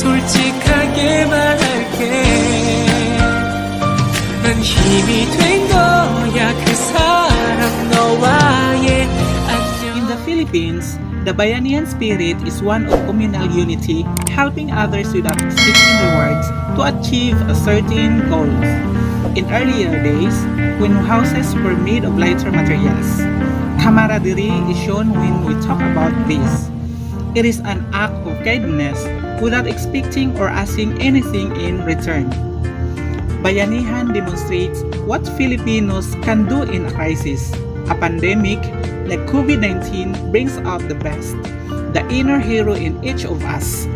솔직하게 말할게 난 힘이 된 거야 그 사람 너와의 안녕 In the Philippines, the Bayanihan spirit is one of communal unity, helping others without seeking rewards to achieve a certain goals. In earlier days, when houses were made of lighter materials, camaraderie is shown when we talk about this. It is an act of kindness without expecting or asking anything in return. Bayanihan demonstrates what Filipinos can do in a crisis. A pandemic like COVID 19 brings out the best, the inner hero in each of us.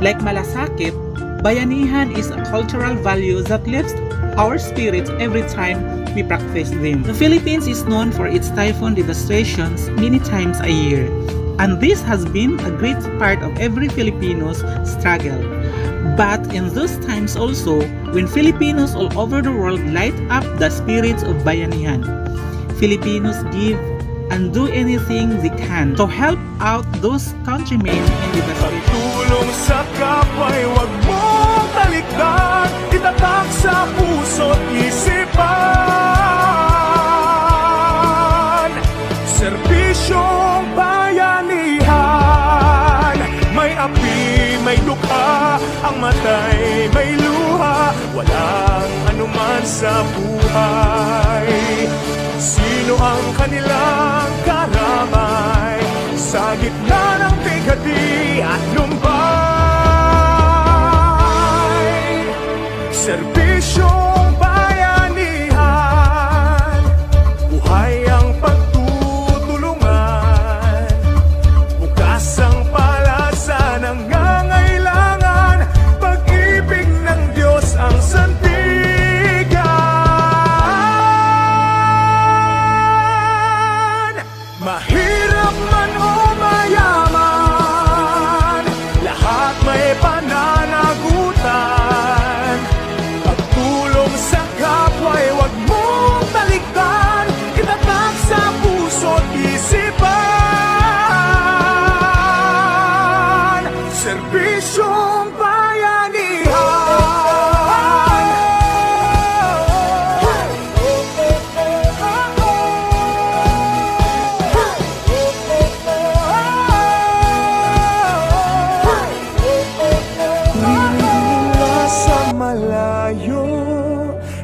Like malasakit, Bayanihan is a cultural value that lifts our spirits every time we practice them. The Philippines is known for its typhoon devastations many times a year, and this has been a great part of every Filipino's struggle. But in those times also, when Filipinos all over the world light up the spirits of Bayanihan, Filipinos give and do anything they can to help out those countrymen in devastation. Tulong sa buhay. Sino ang kanilang karamay? Sa gitna ng bigati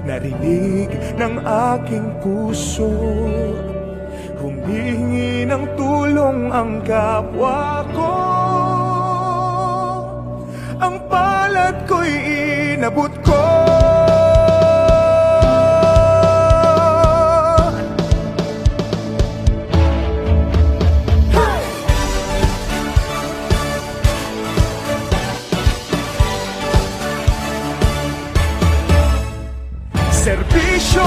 Narinig ng aking puso. Humingi ng tulong ang kapwa ko. Ang palad ko'y inabot ko servicio